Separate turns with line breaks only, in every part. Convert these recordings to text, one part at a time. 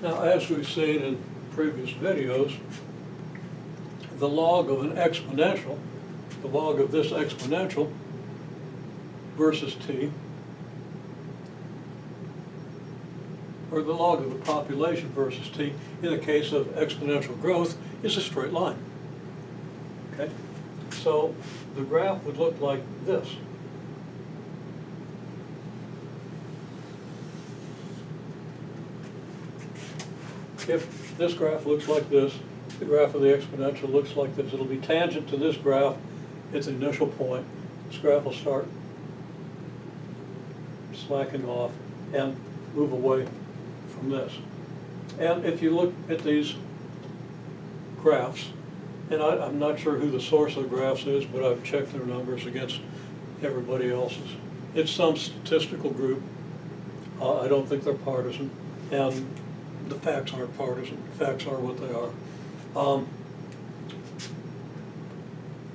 Now, as we've seen in previous videos, the log of an exponential, the log of this exponential versus t, or the log of the population versus t, in the case of exponential growth, is a straight line. Okay? So the graph would look like this. If this graph looks like this, the graph of the exponential looks like this. It'll be tangent to this graph, its initial point. This graph will start slacking off and move away from this. And if you look at these graphs, and I, I'm not sure who the source of the graphs is, but I've checked their numbers against everybody else's. It's some statistical group. Uh, I don't think they're partisan, and the facts aren't partisan. The facts are what they are. Um,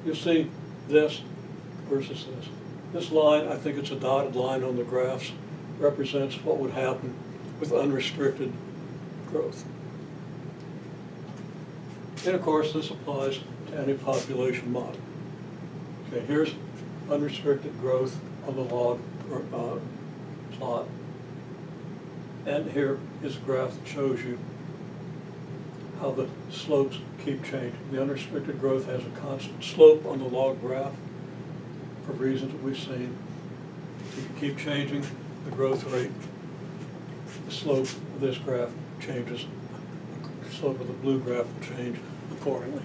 you see this versus this. This line, I think it's a dotted line on the graphs, represents what would happen with unrestricted growth. And of course, this applies to any population model. Okay, here's unrestricted growth on the log uh, plot. And here is a graph that shows you how the slopes keep changing. The unrestricted growth has a constant slope on the log graph for reasons that we've seen. If you keep changing the growth rate, the slope of this graph changes. The slope of the blue graph will change accordingly.